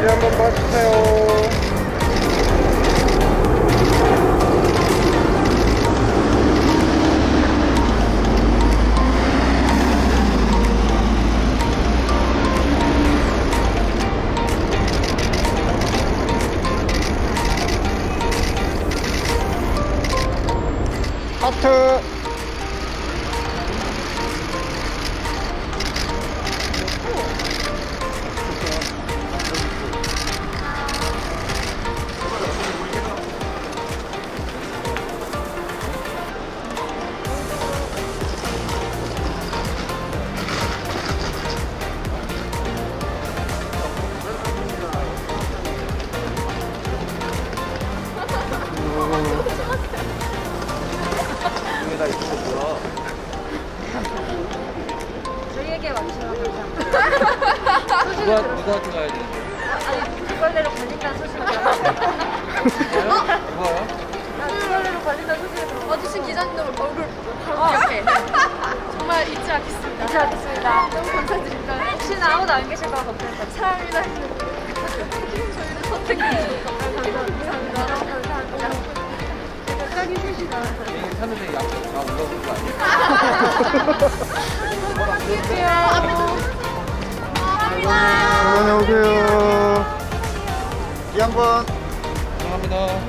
네, 한번 봐주세요. 하트. 저희에게 맞추면 감사합니다. 누가 누구한테 가야 돼? 아니, 그걸대로 걸린다는 소식을 누가요? 그걸대로 걸린다는 소식을 들어. 와주신 기자님 얼굴 바로 기억해. 정말 잊지 않겠습니다. 잊지 않겠습니다. 너무 감사드립니다. 혹시나 아무도 안 계실 거라 걱정했다. 사랑합니다. 저희를 선택해 주셔서 감사합니다. 너무 감사합니다. 짝이 셋이다. 비행기 타는데 약속 다 올라오는 거 아니야? 안녕하세요. 이 양반. 감사합니다.